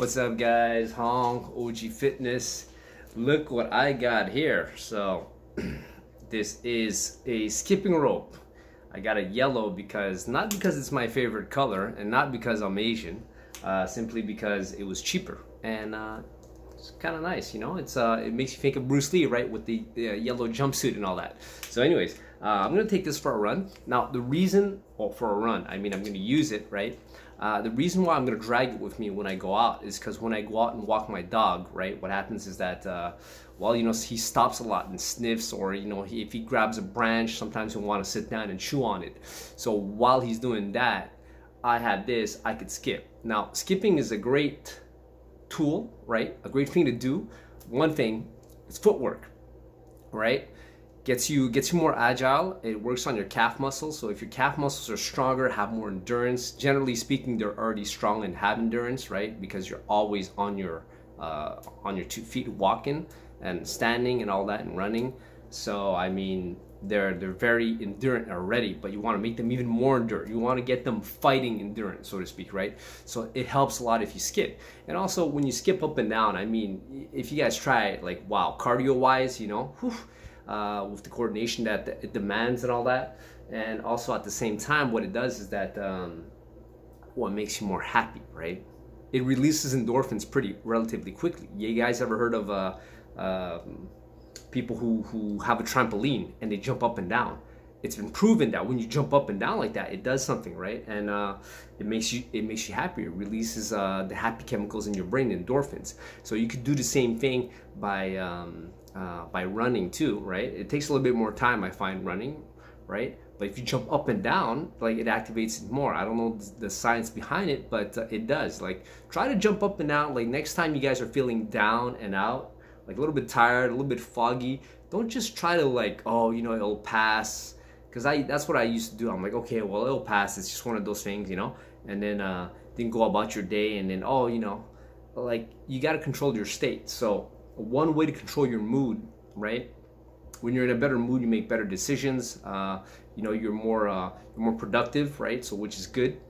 What's up guys, Hong, OG Fitness. Look what I got here. So this is a skipping rope. I got a yellow because, not because it's my favorite color and not because I'm Asian, uh, simply because it was cheaper. And uh, it's kind of nice, you know? It's uh, It makes you think of Bruce Lee, right? With the, the yellow jumpsuit and all that. So anyways, uh, I'm gonna take this for a run. Now the reason, well, for a run, I mean I'm gonna use it, right? Uh, the reason why I'm gonna drag it with me when I go out is because when I go out and walk my dog, right, what happens is that, uh, well, you know, he stops a lot and sniffs, or you know, he, if he grabs a branch, sometimes he'll want to sit down and chew on it. So while he's doing that, I had this, I could skip. Now, skipping is a great tool, right? A great thing to do. One thing, it's footwork, right? Gets you gets you more agile. It works on your calf muscles. So if your calf muscles are stronger have more endurance generally speaking they're already strong and have endurance right? Because you're always on your uh, on your two feet walking and standing and all that and running. So i mean they're they're very endurant already but you want to make them even more endurant. You want to get them fighting endurance so to speak right? So it helps a lot if you skip. And also when you skip up and down i mean if you guys try it like wow cardio wise you know whew, uh, with the coordination that it demands and all that. And also at the same time, what it does is that um, what makes you more happy, right? It releases endorphins pretty relatively quickly. You guys ever heard of uh, uh, people who, who have a trampoline and they jump up and down? It's been proven that when you jump up and down like that, it does something, right? And uh, it makes you it makes you happier. It releases uh, the happy chemicals in your brain, endorphins. So you could do the same thing by um, uh, by running too, right? It takes a little bit more time, I find, running, right? But if you jump up and down, like it activates more. I don't know the science behind it, but uh, it does. Like try to jump up and down. Like next time you guys are feeling down and out, like a little bit tired, a little bit foggy, don't just try to like, oh, you know, it'll pass. Cause I that's what I used to do. I'm like, okay, well, it'll pass. It's just one of those things, you know. And then uh, then go about your day, and then oh, you know, like you got to control your state. So one way to control your mood, right? When you're in a better mood, you make better decisions. Uh, you know, you're more uh, you're more productive, right? So which is good.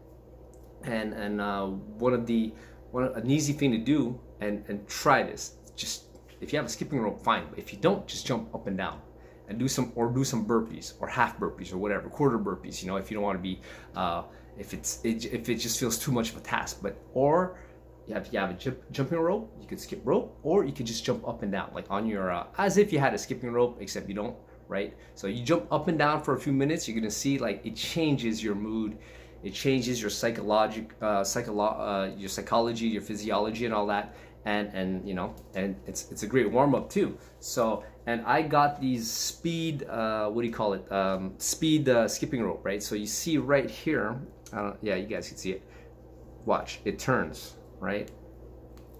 And and uh, one of the one an easy thing to do and and try this. Just if you have a skipping rope, fine. But if you don't, just jump up and down and do some or do some burpees or half burpees or whatever, quarter burpees. You know, if you don't want to be uh, if it's it, if it just feels too much of a task, but or you have, you have a jump, jumping rope, you could skip rope, or you could just jump up and down, like on your, uh, as if you had a skipping rope, except you don't, right? So you jump up and down for a few minutes, you're gonna see like it changes your mood, it changes your psychologic, uh, psycholo- uh, your psychology, your physiology, and all that. And and you know, and it's it's a great warm up too. So and I got these speed, uh, what do you call it? Um, speed uh, skipping rope, right? So you see right here, yeah, you guys can see it. Watch, it turns right?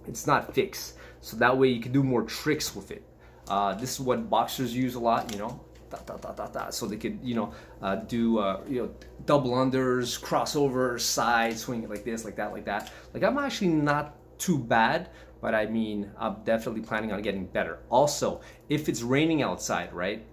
It's not fixed. So that way you can do more tricks with it. Uh, this is what boxers use a lot, you know, da, da, da, so they could, you know, uh, do, uh, you know, double unders, crossovers, side swing like this, like that, like that. Like I'm actually not too bad, but I mean, I'm definitely planning on getting better. Also, if it's raining outside, right?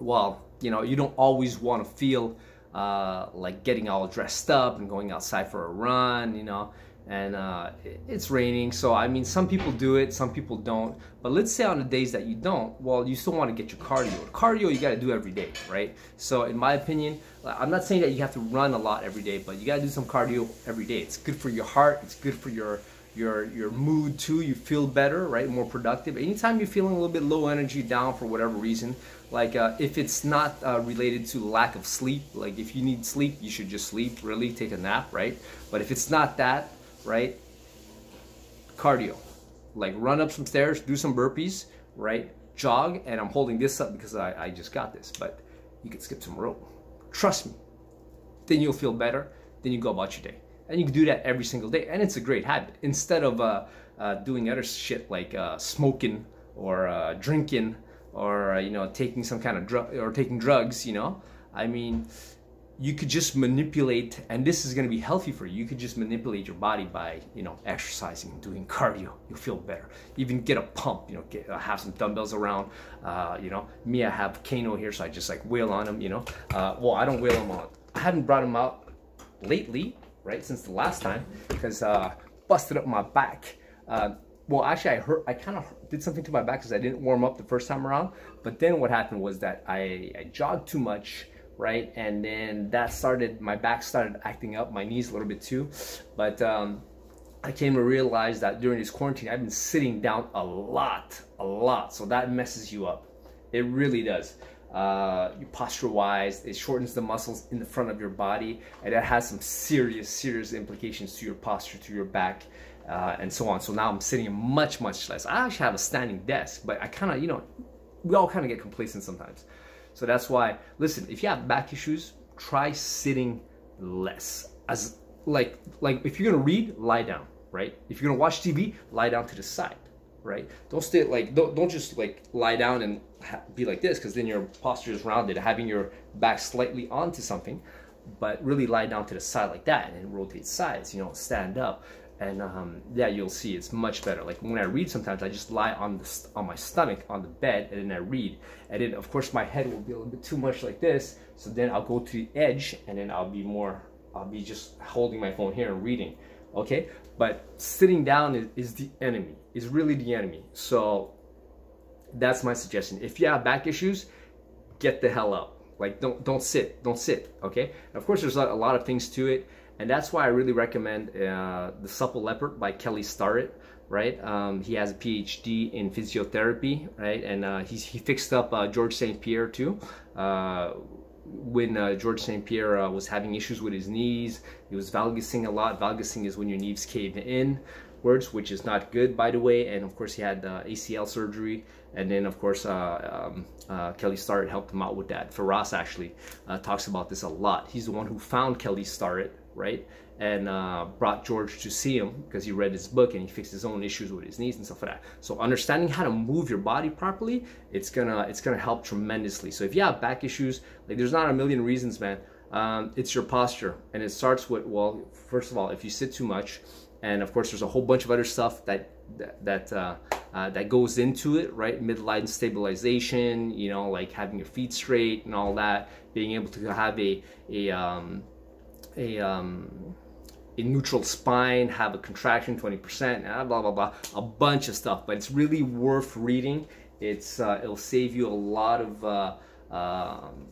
Well, you know, you don't always want to feel uh, like getting all dressed up and going outside for a run, you know and uh, it's raining. So I mean, some people do it, some people don't. But let's say on the days that you don't, well, you still want to get your cardio. Cardio you got to do every day, right? So in my opinion, I'm not saying that you have to run a lot every day, but you got to do some cardio every day. It's good for your heart. It's good for your your your mood too. You feel better, right? More productive. Anytime you're feeling a little bit low energy, down for whatever reason, like uh, if it's not uh, related to lack of sleep, like if you need sleep, you should just sleep. Really, take a nap, right? But if it's not that, right? Cardio, like run up some stairs, do some burpees, right? Jog, and I'm holding this up because I, I just got this, but you can skip some rope. Trust me. Then you'll feel better. Then you go about your day. And you can do that every single day. And it's a great habit. Instead of uh, uh, doing other shit like uh, smoking or uh, drinking or, uh, you know, taking some kind of drug or taking drugs, you know, I mean, you could just manipulate and this is going to be healthy for you you could just manipulate your body by you know exercising and doing cardio you'll feel better even get a pump you know get, uh, have some dumbbells around uh, you know me i have kano here so i just like wheel on them you know uh, well i don't wheel them on i haven't brought them out lately right since the last time because uh, busted up my back. Uh, well, actually, I hurt. I kind of did something to my back because I didn't warm up the first time around. But then what happened was that I, I jogged too much, right? And then that started. My back started acting up. My knees a little bit too. But um, I came to realize that during this quarantine, I've been sitting down a lot, a lot. So that messes you up. It really does. Uh, posture wise, it shortens the muscles in the front of your body, and that has some serious, serious implications to your posture, to your back, uh, and so on. So now I'm sitting much, much less. I actually have a standing desk, but I kind of, you know, we all kind of get complacent sometimes. So that's why, listen, if you have back issues, try sitting less. As like, like if you're gonna read, lie down, right? If you're gonna watch TV, lie down to the side, right? Don't stay like, don't, don't just like lie down and be like this, because then your posture is rounded, having your back slightly onto something, but really lie down to the side like that and rotate sides, you know, stand up and um, yeah, you'll see it's much better. Like when I read, sometimes I just lie on the on my stomach on the bed, and then I read. And then of course my head will be a little bit too much like this. So then I'll go to the edge, and then I'll be more. I'll be just holding my phone here and reading. Okay, but sitting down is, is the enemy. Is really the enemy. So that's my suggestion. If you have back issues, get the hell up. Like don't don't sit, don't sit. Okay. And of course, there's a lot of things to it. And that's why I really recommend uh, The Supple Leopard by Kelly Starrett, right? Um, he has a PhD in physiotherapy, right? And uh, he, he fixed up uh, George St. Pierre too. Uh, when uh, George St. Pierre uh, was having issues with his knees, he was valgusing a lot. Valgusing is when your knees cave in words, which is not good, by the way. And of course, he had ACL surgery. And then, of course, uh, um, uh, Kelly Starrett helped him out with that. Firas actually uh, talks about this a lot. He's the one who found Kelly Starrett right? And uh, brought George to see him because he read his book and he fixed his own issues with his knees and stuff like that. So understanding how to move your body properly, it's gonna it's gonna help tremendously. So if you have back issues, like there's not a million reasons, man. Um, it's your posture, and it starts with well, first of all, if you sit too much, and of course there's a whole bunch of other stuff that that uh, uh, that goes into it, right? Midline stabilization, you know, like having your feet straight and all that, being able to have a a um, a um, a neutral spine, have a contraction 20%, blah blah blah, a bunch of stuff. But it's really worth reading. It's uh, it'll save you a lot of uh, um,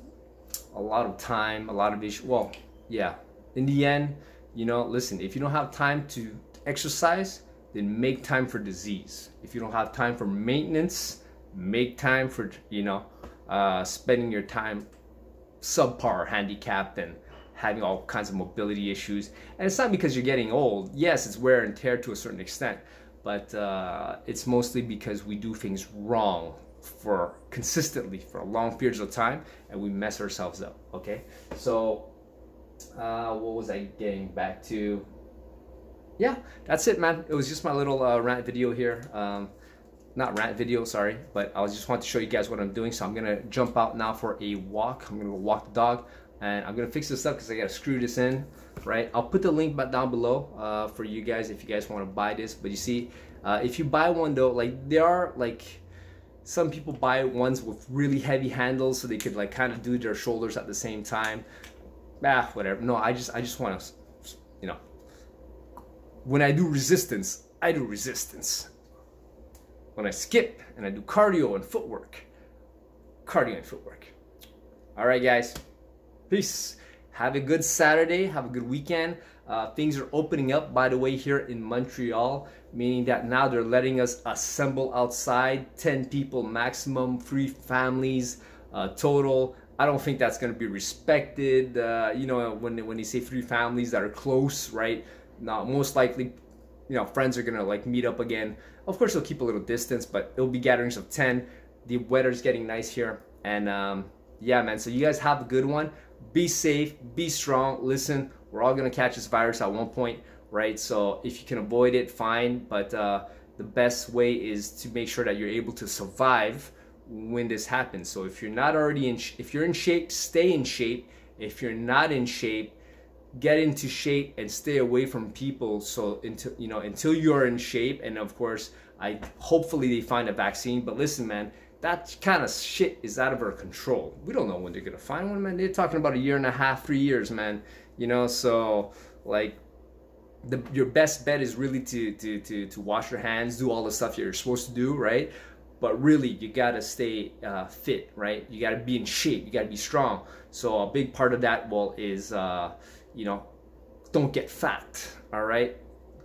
a lot of time, a lot of issues. Well, yeah. In the end, you know, listen. If you don't have time to exercise, then make time for disease. If you don't have time for maintenance, make time for you know uh, spending your time subpar, handicapped, and having all kinds of mobility issues. And it's not because you're getting old. Yes, it's wear and tear to a certain extent, but uh, it's mostly because we do things wrong for consistently for long periods of time and we mess ourselves up. Okay, so uh, what was I getting back to? Yeah, that's it, man. It was just my little uh, rant video here. Um, not rant video, sorry, but I just want to show you guys what I'm doing. So I'm gonna jump out now for a walk. I'm gonna go walk the dog and I'm gonna fix this up because I gotta screw this in right? I'll put the link down below uh, for you guys if you guys want to buy this. But you see uh, if you buy one though like there are like some people buy ones with really heavy handles so they could like kind of do their shoulders at the same time. Ah whatever. No I just I just want to you know. When I do resistance I do resistance. When I skip and I do cardio and footwork cardio and footwork. All right guys Peace. Have a good Saturday. Have a good weekend. Uh, things are opening up, by the way, here in Montreal, meaning that now they're letting us assemble outside 10 people maximum, three families uh, total. I don't think that's going to be respected. Uh, you know, when, when they say three families that are close, right? Now, most likely, you know, friends are going to like meet up again. Of course, they'll keep a little distance, but it'll be gatherings of 10. The weather's getting nice here. And um, yeah, man, so you guys have a good one be safe, be strong. Listen, we're all gonna catch this virus at one point, right? So if you can avoid it, fine. But uh, the best way is to make sure that you're able to survive when this happens. So if you're not already in, if you're in shape, stay in shape. If you're not in shape, get into shape and stay away from people. So until you know until you're in shape, and of course, I hopefully they find a vaccine. But listen, man, that kind of shit is out of our control. We don't know when they're gonna find one, man. They're talking about a year and a half, three years, man. You know, so like, the, your best bet is really to, to, to, to wash your hands, do all the stuff you're supposed to do, right? But really, you gotta stay uh, fit, right? You gotta be in shape. You gotta be strong. So a big part of that, well, is uh, you know, don't get fat. All right,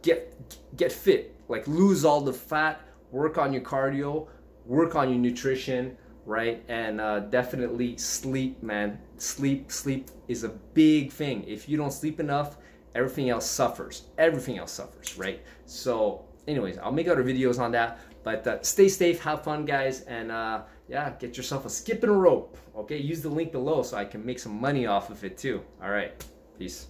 get get fit. Like lose all the fat. Work on your cardio. Work on your nutrition. Right, and uh, definitely sleep, man. Sleep, sleep is a big thing. If you don't sleep enough, everything else suffers. Everything else suffers, right? So, anyways, I'll make other videos on that. But uh, stay safe, have fun, guys, and uh, yeah, get yourself a skipping rope. Okay, use the link below so I can make some money off of it too. All right, peace.